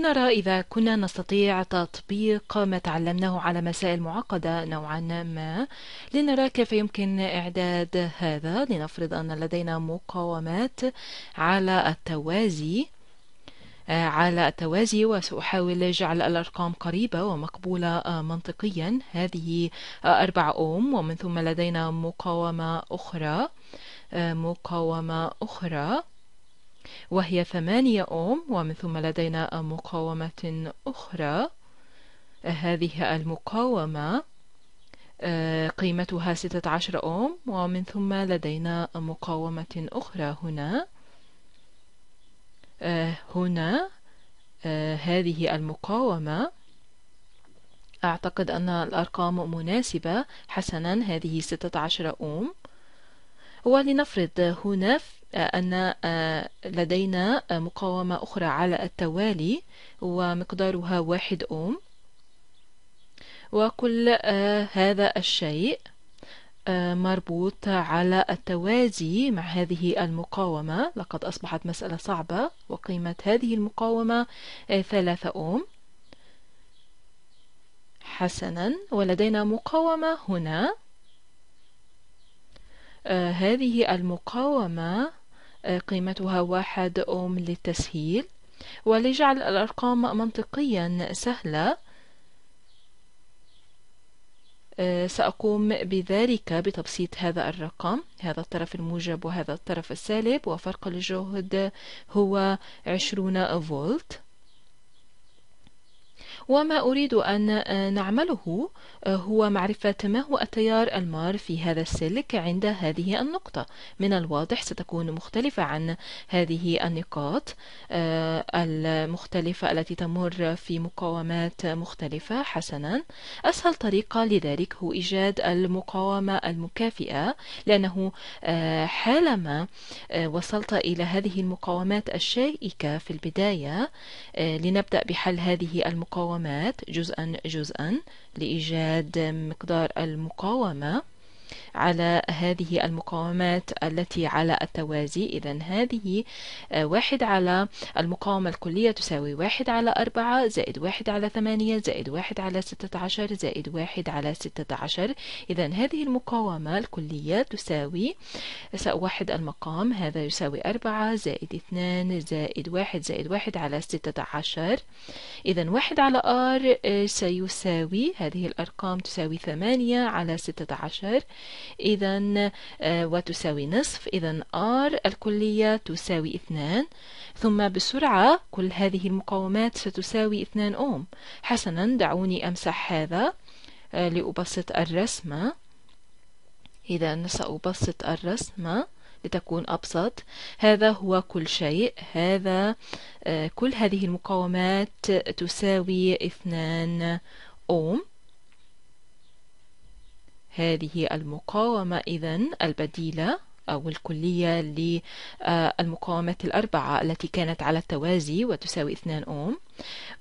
لنرى إذا كنا نستطيع تطبيق ما تعلمناه على مسائل معقدة نوعا ما لنرى كيف يمكن إعداد هذا. لنفرض أن لدينا مقاومات على التوازي آه، على التوازي وسأحاول جعل الأرقام قريبة ومقبولة آه، منطقيا. هذه آه، أربع أوم ومن ثم لدينا مقاومة أخرى مقاومة أخرى. وهي ثمانية أوم ومن ثم لدينا مقاومة أخرى. هذه المقاومة قيمتها ستة عشر أوم ومن ثم لدينا مقاومة أخرى هنا. آه، هنا آه، هذه المقاومة. أعتقد أن الأرقام مناسبة حسنا هذه 16 أوم ولنفرض هنا أن آه، لدينا مقاومة أخرى على التوالي ومقدارها واحد أوم. وكل هذا الشيء مربوط على التوازي مع هذه المقاومة. لقد أصبحت مسألة صعبة وقيمة هذه المقاومة ثلاثة أوم. حسنا ولدينا مقاومة هنا. هذه المقاومة قيمتها واحد أوم للتسهيل. ولجعل الأرقام منطقيا سهلة. آه، سأقوم بذلك بتبسيط هذا الرقم هذا الطرف الموجب وهذا الطرف السالب. وفرق الجهد هو 20 فولت. وما أريد أن آه، نعمله آه، هو معرفة ما هو التيار المار في هذا السلك عند هذه النقطة. من الواضح ستكون مختلفة عن هذه النقاط آه، المختلفة التي تمر في مقاومات مختلفة حسنا. أسهل طريقة لذلك هو إيجاد المقاومة المكافئة لأنه حالما وصلت إلى هذه المقاومات الشائكة في البداية لنبدأ بحل هذه المقاومات المقاومات جزءا جزءا لإيجاد مقدار المقاومة. على هذه المقاومات التي على التوازي. إذا هذه آه، واحد على المقاومة الكلية تساوي واحد على أربعة زائد واحد على ثمانية زائد واحد على ستة عشر زائد واحد على ستة عشر. إذا هذه المقاومة الكلية تساوي سأوحد المقام هذا يساوي أربعة زائد اثنان زائد واحد زائد واحد على ستة عشر. إذا واحد على R آه، سيساوي هذه الأرقام تساوي ثمانية على ستة عشر. إذا آه، وتساوي نصف. إذا R الكلية تساوي اثنان. ثم بسرعة كل هذه المقاومات ستساوي اثنان أوم. حسنا دعوني أمسح هذا آه، لأبسط الرسمة. إذا سأبسط الرسمة لتكون أبسط. هذا هو كل شيء. هذا آه، كل هذه المقاومات تساوي اثنان أوم. هذه المقاومة إذا البديلة أو الكلية للمقاومات الأربعة التي كانت على التوازي وتساوي 2 أوم.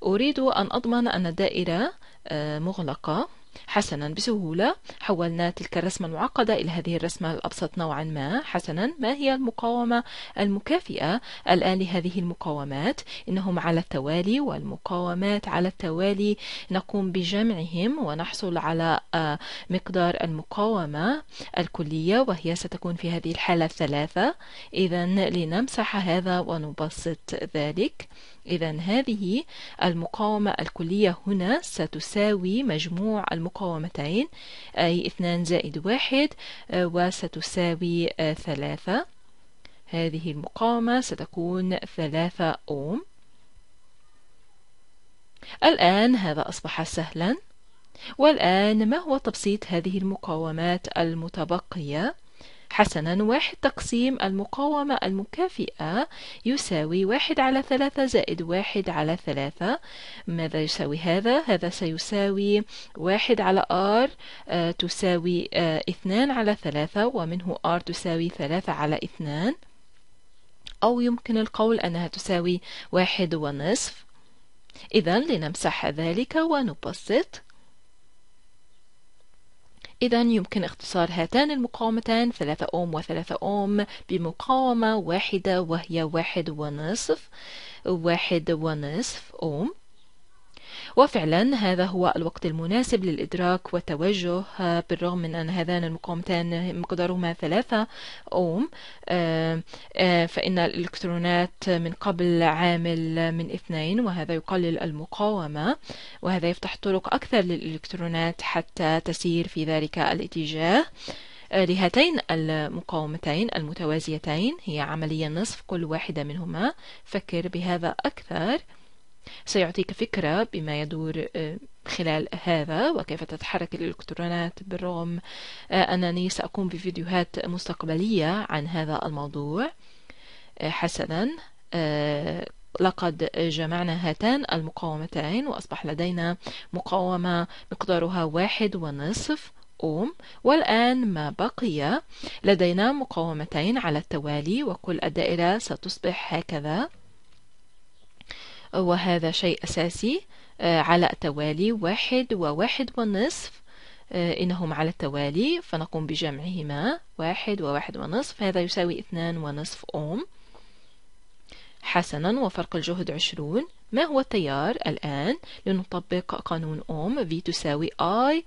أريد أن أضمن أن الدائرة آه، مغلقة. حسنا بسهولة. حولنا تلك الرسمة المعقدة إلى هذه الرسمة الأبسط نوعا ما. حسنا ما هي المقاومة المكافئة الآن لهذه المقاومات؟ إنهم على التوالي والمقاومات على التوالي نقوم بجمعهم ونحصل على آه، مقدار المقاومة الكلية وهي ستكون في هذه الحالة ثلاثة إذا لنمسح هذا ونبسط ذلك. إذا هذه المقاومة الكلية هنا ستساوي مجموع المقاومتين أي 2 زائد 1 آه، وستساوي 3 آه، هذه المقاومة ستكون 3 أوم. الآن هذا أصبح سهلا. والآن ما هو تبسيط هذه المقاومات المتبقية؟ حسنا. واحد تقسيم المقاومة المكافئة يساوي واحد على ثلاثة زائد واحد على ثلاثة. ماذا يساوي هذا؟ هذا سيساوي واحد على R آه تساوي آه اثنان على ثلاثة ومنه R تساوي ثلاثة على اثنان. أو يمكن القول أنها تساوي واحد ونصف. إذا لنمسح ذلك ونبسط. إذا يمكن اختصار هاتان المقاومتان ثلاثة أوم وثلاثة أوم بمقاومة واحدة وهي واحد ونصف واحد ونصف أوم. وفعلا هذا هو الوقت المناسب للإدراك والتوجه بالرغم من أن هذان المقاومتان مقدارهما ثلاثة أوم آه، آه، فإن الإلكترونات من قبل عامل من اثنين وهذا يقلل المقاومة وهذا يفتح طرق أكثر للإلكترونات حتى تسير في ذلك الاتجاه. آه، لهاتين المقاومتين المتوازيتين هي عملية نصف كل واحدة منهما. فكر بهذا أكثر. سيعطيك فكرة بما يدور آه، خلال هذا وكيف تتحرك الإلكترونات بالرغم آه، أنني سأقوم بفيديوهات مستقبلية عن هذا الموضوع آه، حسنا لقد جمعنا هاتان المقاومتين وأصبح لدينا مقاومة مقدارها واحد ونصف أوم. والآن ما بقي لدينا مقاومتين على التوالي وكل الدائرة ستصبح هكذا. وهذا شيء أساسي آه، على التوالي واحد وواحد ونصف آه، إنهم على التوالي فنقوم بجمعهما واحد وواحد ونصف هذا يساوي اثنان ونصف أوم. حسنا وفرق الجهد عشرون ما هو التيار الآن؟ لنطبق قانون أوم V تساوي I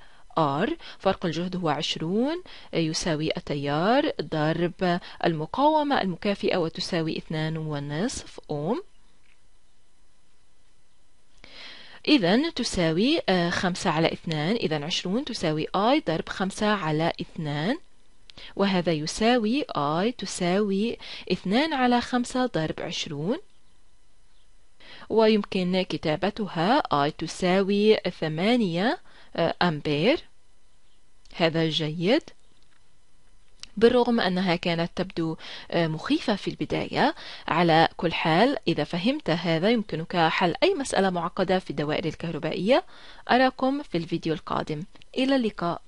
R فرق الجهد هو عشرون آه، يساوي التيار ضرب المقاومة المكافئة وتساوي اثنان ونصف أوم. إذا تساوي آه، خمسة على اثنان. إذا عشرون تساوي I ضرب خمسة على اثنان. وهذا يساوي I تساوي اثنان على خمسة ضرب عشرون. ويمكن كتابتها I تساوي ثمانية آه، أمبير. هذا جيد. بالرغم أنها كانت تبدو آه، مخيفة في البداية على كل حال إذا فهمت هذا يمكنك حل أي مسألة معقدة في الدوائر الكهربائية. أراكم في الفيديو القادم. إلى اللقاء.